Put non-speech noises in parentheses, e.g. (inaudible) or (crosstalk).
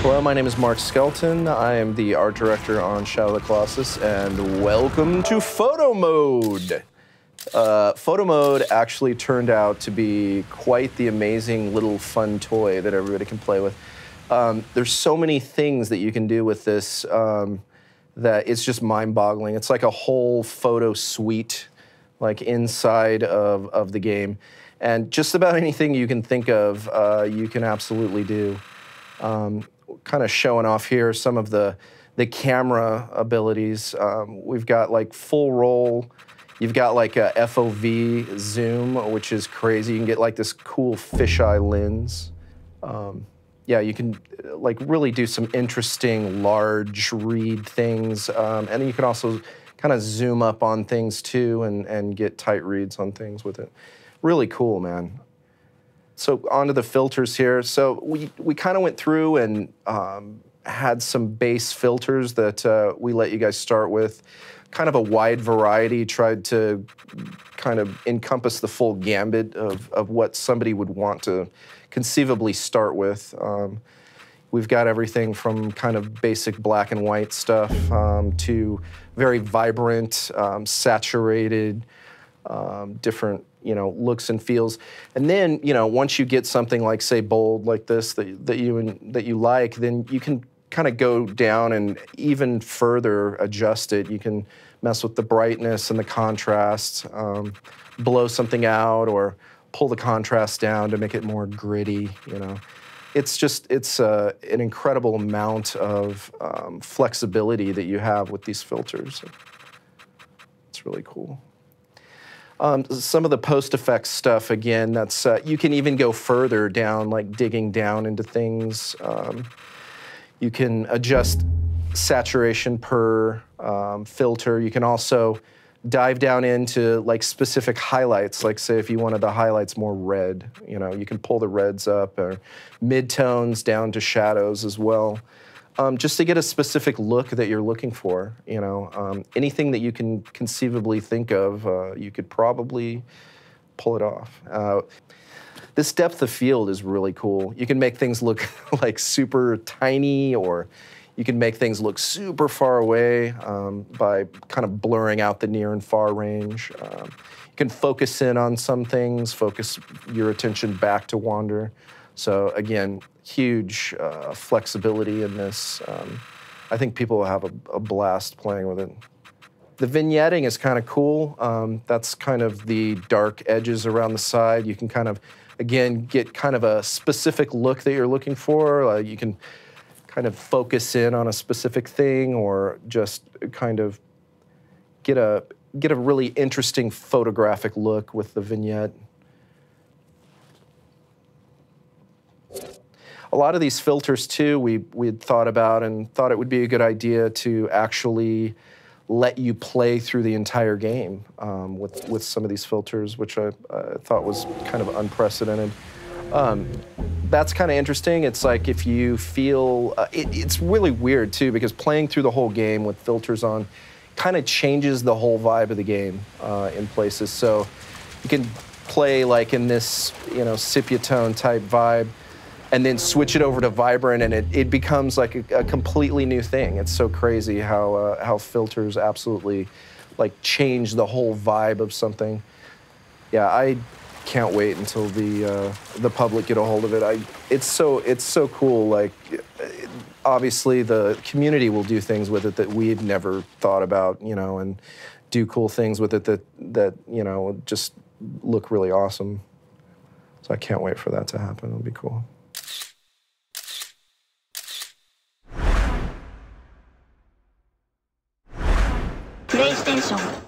Hello, my name is Mark Skelton. I am the art director on Shadow of the Colossus, and welcome to Photo Mode. Uh, photo Mode actually turned out to be quite the amazing little fun toy that everybody can play with. Um, there's so many things that you can do with this um, that it's just mind-boggling. It's like a whole photo suite, like inside of, of the game. And just about anything you can think of, uh, you can absolutely do. Um, kind of showing off here some of the the camera abilities. Um, we've got like full roll. You've got like a FOV zoom, which is crazy. You can get like this cool fisheye lens. Um, yeah, you can like really do some interesting large read things, um, and you can also kind of zoom up on things too, and and get tight reads on things with it. Really cool, man. So onto the filters here. So we, we kind of went through and um, had some base filters that uh, we let you guys start with. Kind of a wide variety, tried to kind of encompass the full gambit of, of what somebody would want to conceivably start with. Um, we've got everything from kind of basic black and white stuff um, to very vibrant, um, saturated, um, different you know looks and feels. And then you know once you get something like say bold like this that, that you that you like then you can kind of go down and even further adjust it. You can mess with the brightness and the contrast um, blow something out or pull the contrast down to make it more gritty you know. It's just it's uh, an incredible amount of um, flexibility that you have with these filters. It's really cool um, some of the post effects stuff, again, that's uh, you can even go further down, like digging down into things. Um, you can adjust saturation per um, filter. You can also dive down into like specific highlights. Like say if you wanted the highlights more red, you know, you can pull the reds up or mid-tones down to shadows as well um, just to get a specific look that you're looking for. You know, um, anything that you can conceivably think of, uh, you could probably pull it off. Uh, this depth of field is really cool. You can make things look (laughs) like super tiny, or you can make things look super far away um, by kind of blurring out the near and far range. Um, you can focus in on some things, focus your attention back to wander. So again, huge uh, flexibility in this. Um, I think people will have a, a, blast playing with it. The vignetting is kind of cool. Um, that's kind of the dark edges around the side. You can kind of, again, get kind of a specific look that you're looking for. Uh, you can kind of focus in on a specific thing or just kind of get a get a really interesting photographic look with the vignette. A lot of these filters too, we we had thought about and thought it would be a good idea to actually let you play through the entire game um, with with some of these filters, which I, I thought was kind of unprecedented. Um, that's kind of interesting. It's like if you feel uh, it, it's really weird too because playing through the whole game with filters on kind of changes the whole vibe of the game uh, in places. So you can play like in this you know sepia tone type vibe and then switch it over to vibrant and it, it becomes like a, a completely new thing. It's so crazy how uh, how filters absolutely like change the whole vibe of something. Yeah i can't wait until the uh, the public get a hold of it. I it's so it's so cool like obviously the community will do things with it that we've never thought about you know and do cool things with it that that you know just look really awesome. So i can't wait for that to happen. It'll be cool イステーション